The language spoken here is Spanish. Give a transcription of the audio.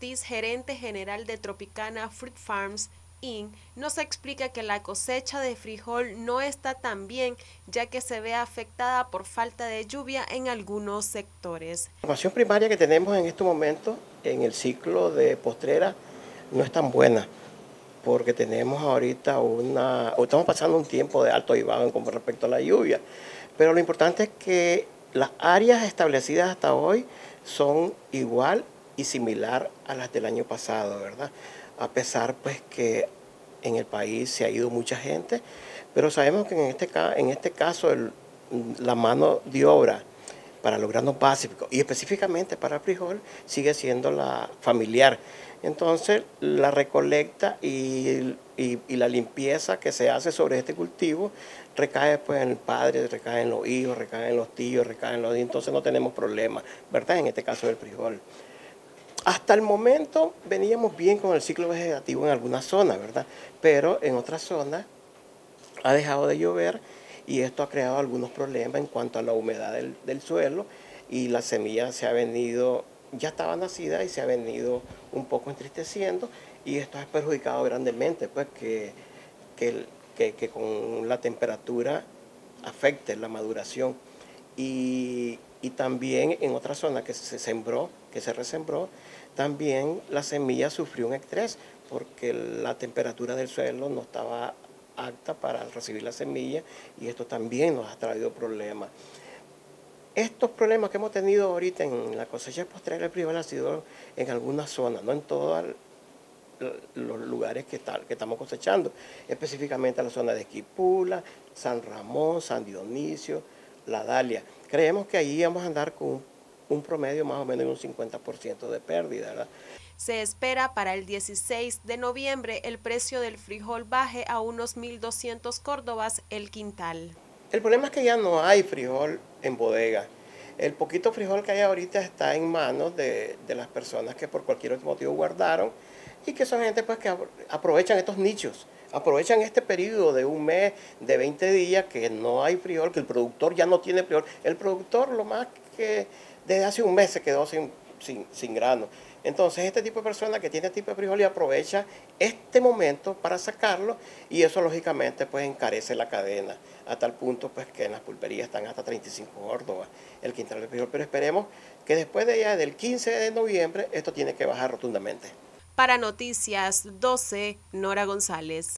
Gerente general de Tropicana Fruit Farms, IN, nos explica que la cosecha de frijol no está tan bien, ya que se ve afectada por falta de lluvia en algunos sectores. La información primaria que tenemos en este momento en el ciclo de postrera no es tan buena, porque tenemos ahorita una, o estamos pasando un tiempo de alto y bajo con respecto a la lluvia, pero lo importante es que las áreas establecidas hasta hoy son igual y similar a las del año pasado, ¿verdad? A pesar pues que en el país se ha ido mucha gente, pero sabemos que en este, en este caso la mano de obra para los granos básicos y específicamente para el frijol sigue siendo la familiar. Entonces la recolecta y, la limpieza que se hace sobre este cultivo recae pues en el padre, recae en los hijos, recae en los tíos, recae en los entonces no tenemos problemas, ¿verdad? En este caso del frijol. Hasta el momento veníamos bien con el ciclo vegetativo en algunas zonas, ¿verdad? Pero en otras zonas ha dejado de llover y esto ha creado algunos problemas en cuanto a la humedad del, suelo y la semilla se ha venido, ya estaba nacida y se ha venido un poco entristeciendo y esto ha perjudicado grandemente, pues que, que, con la temperatura afecte la maduración. Y, y también en otra zona que se sembró, que se resembró, también la semilla sufrió un estrés porque la temperatura del suelo no estaba apta para recibir la semilla y esto también nos ha traído problemas. Estos problemas que hemos tenido ahorita en la cosecha posterior del frijol han sido en algunas zonas, no en todos los lugares que, que estamos cosechando, específicamente en la zona de Esquipula, San Ramón, San Dionisio, La Dalia. Creemos que ahí vamos a andar con un, promedio más o menos de un 50% de pérdida. Se espera para el 16 de noviembre el precio del frijol baje a unos 1.200 córdobas el quintal. El problema es que ya no hay frijol en bodega. El poquito frijol que hay ahorita está en manos de, de las personas que por cualquier otro motivo guardaron y que son gente pues que aprovechan estos nichos aprovechan este periodo de un mes, de 20 días, que no hay frijol, que el productor ya no tiene frijol. El productor lo más que desde hace un mes se quedó sin, sin, grano. Entonces este tipo de persona que tiene este tipo de frijol y aprovecha este momento para sacarlo y eso lógicamente pues encarece la cadena a tal punto pues que en las pulperías están hasta 35 córdobas el quintal de frijol. Pero esperemos que después de ya del 15 de noviembre esto tiene que bajar rotundamente. Para Noticias 12, Nora González.